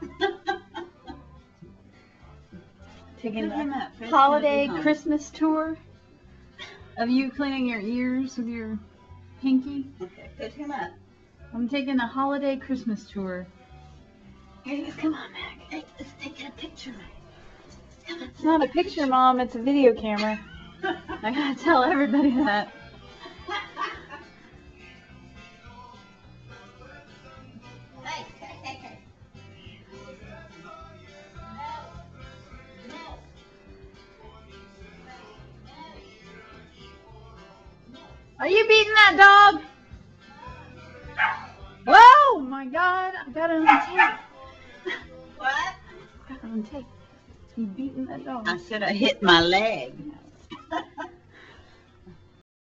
Taking the holiday Christmas tour of you cleaning your ears with your pinky. Okay, put him up. I'm taking a holiday Christmas tour. Here. Come on, Mac. Hey, let's take a picture. Come on. It's not a picture, Mom. It's a video camera. I gotta tell everybody that. Are you beating that dog? Whoa, my God! I got it on tape. What? Got it on tape. You beating that dog? I said I hit my leg.